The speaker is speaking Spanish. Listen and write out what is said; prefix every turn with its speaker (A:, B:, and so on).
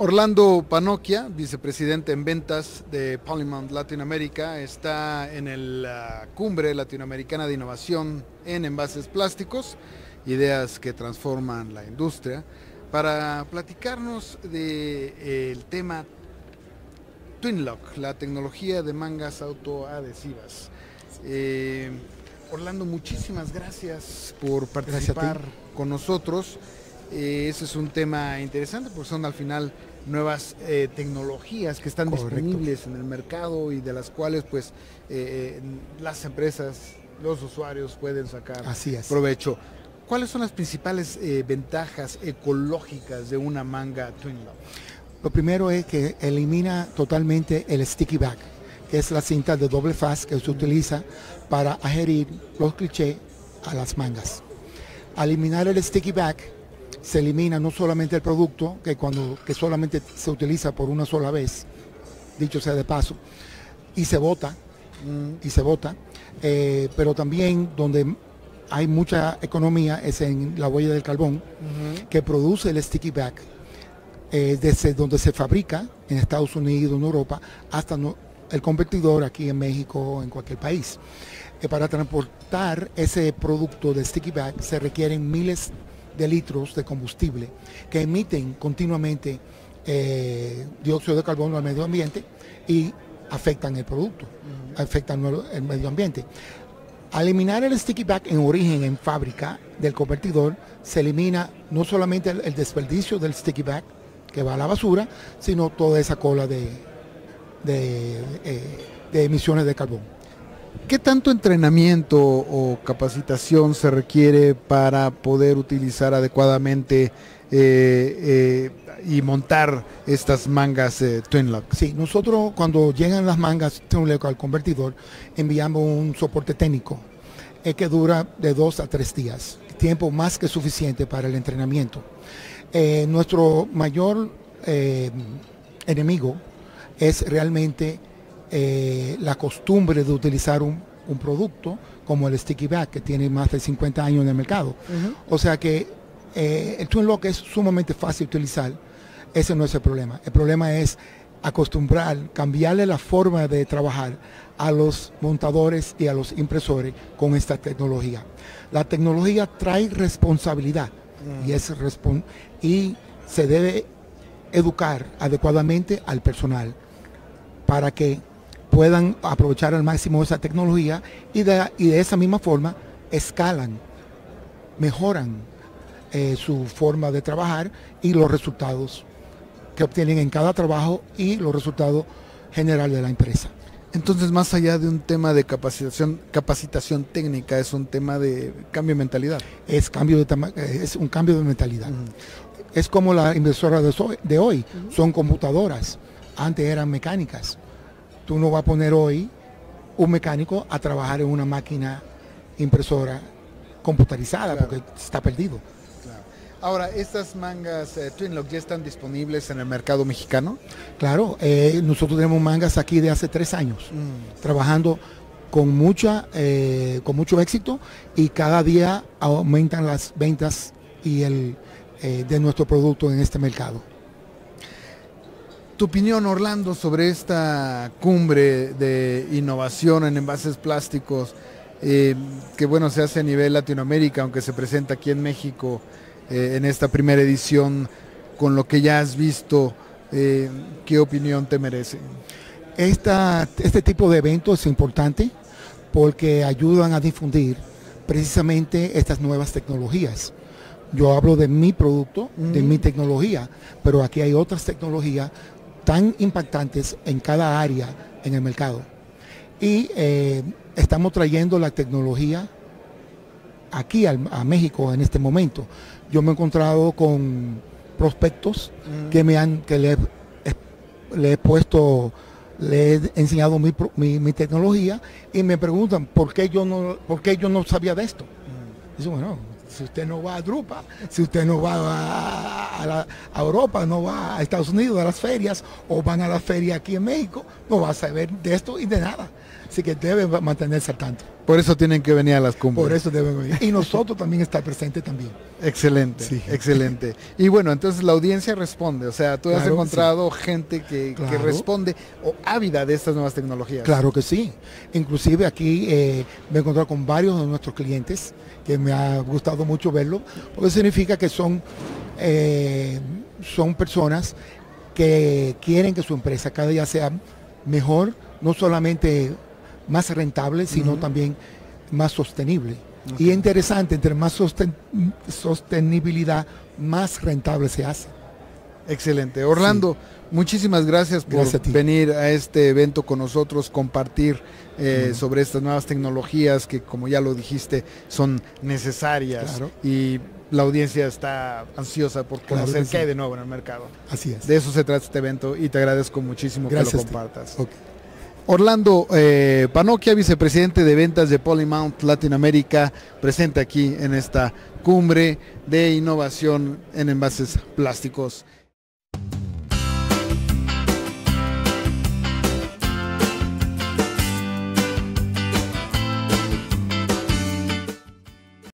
A: Orlando Panoquia, vicepresidente en ventas de Polymount Latinoamérica, está en la cumbre latinoamericana de innovación en envases plásticos, ideas que transforman la industria, para platicarnos del de, tema Twinlock, la tecnología de mangas autoadhesivas. Eh, Orlando, muchísimas gracias por participar con nosotros. Eh, ese es un tema interesante porque son al final nuevas eh, tecnologías que están disponibles en el mercado y de las cuales pues eh, las empresas, los usuarios pueden sacar provecho. ¿Cuáles son las principales ventajas ecológicas de una manga Twin
B: Lo primero es que elimina totalmente el sticky back, que es la cinta de doble faz que se utiliza para adherir los clichés a las mangas. Al eliminar el sticky back, se elimina no solamente el producto, que, cuando, que solamente se utiliza por una sola vez, dicho sea de paso, y se bota, mm. y se bota, eh, pero también donde hay mucha economía es en la huella del carbón, que produce el sticky back, eh, desde donde se fabrica en Estados Unidos, en Europa, hasta el competidor aquí en México o en cualquier país. Eh, para transportar ese producto de sticky back se requieren miles de litros de combustible que emiten continuamente eh, dióxido de carbono al medio ambiente y afectan el producto, afectan el medio ambiente. Al eliminar el sticky back en origen, en fábrica del convertidor, se elimina no solamente el, desperdicio del sticky back que va a la basura, sino toda esa cola de, de eh, emisiones de carbón.
A: ¿Qué tanto entrenamiento o capacitación se requiere para poder utilizar adecuadamente eh, eh, y montar estas mangas eh, Twinlock?
B: Sí, nosotros cuando llegan las mangas Twinlock al convertidor enviamos un soporte técnico que dura de dos a tres días, tiempo más que suficiente para el entrenamiento. nuestro mayor enemigo es realmente eh, la costumbre de utilizar un, producto como el Sticky Back, que tiene más de 50 años en el mercado. O sea que eh, el Twin Lock es sumamente fácil de utilizar. Ese no es el problema. El problema es acostumbrar, cambiarle la forma de trabajar a los montadores y a los impresores con esta tecnología. La tecnología trae responsabilidad y, es y se debe educar adecuadamente al personal para que puedan aprovechar al máximo esa tecnología y de, y de esa misma forma escalan, mejoran eh, su forma de trabajar y los resultados que obtienen en cada trabajo y los resultados generales de la empresa.
A: Entonces, más allá de un tema de capacitación, capacitación técnica, es un tema de cambio de mentalidad.
B: Es, cambio de eh, es un cambio de mentalidad. Es como la inversora de, hoy, son computadoras, antes eran mecánicas Tú no vas a poner hoy un mecánico a trabajar en una máquina impresora computarizada porque está perdido.
A: Ahora, ¿estas mangas eh, Twinlock ya están disponibles en el mercado mexicano?
B: Claro, eh, nosotros tenemos mangas aquí de hace tres años, mm. trabajando con, mucha, eh, con mucho éxito y cada día aumentan las ventas y el, de nuestro producto en este mercado.
A: Tu opinión, Orlando, sobre esta cumbre de innovación en envases plásticos, eh, que bueno, se hace a nivel Latinoamérica, aunque se presenta aquí en México eh, en esta primera edición, con lo que ya has visto, eh, ¿qué opinión te merece?
B: este tipo de eventos es importante porque ayudan a difundir precisamente estas nuevas tecnologías. Yo hablo de mi producto, de mi tecnología, pero aquí hay otras tecnologías tan impactantes en cada área en el mercado. Y eh, estamos trayendo la tecnología aquí a México en este momento. Yo me he encontrado con prospectos que me han, que le, he puesto, le he enseñado mi, tecnología y me preguntan por qué yo no, por qué yo no sabía de esto. Y bueno, si usted no va a Drupa, si usted no va a, Europa, no va a Estados Unidos a las ferias o van a la feria aquí en México, no va a saber de esto y de nada. Así que debe mantenerse al tanto.
A: Por eso tienen que venir a las cumbres.
B: Por eso deben venir. Y nosotros también estar presentes también.
A: Excelente,
B: Sí.
A: excelente. Y bueno, entonces la audiencia responde, o sea, tú has encontrado gente que, responde o ávida de estas nuevas tecnologías.
B: Claro que sí. Inclusive aquí eh, me he encontrado con varios de nuestros clientes que me ha gustado mucho verlo, porque significa que son, eh, son personas que quieren que su empresa cada día sea mejor, no solamente más rentable, sino también más sostenible. Y es interesante, entre más sosten- sostenibilidad, más rentable se hace.
A: Excelente. Orlando, muchísimas gracias por
B: Gracias a ti.
A: venir a este evento con nosotros, compartir eh, sobre estas nuevas tecnologías que, como ya lo dijiste, son necesarias
B: Claro.
A: y la audiencia está ansiosa por
B: Claro
A: conocer qué hay de nuevo en el mercado.
B: Así es.
A: De eso se trata este evento y te agradezco muchísimo
B: Gracias
A: que lo compartas.
B: Ok.
A: Orlando eh, Panoquia, vicepresidente de ventas de Polymount Latinoamérica, presente aquí en esta cumbre de innovación en envases plásticos.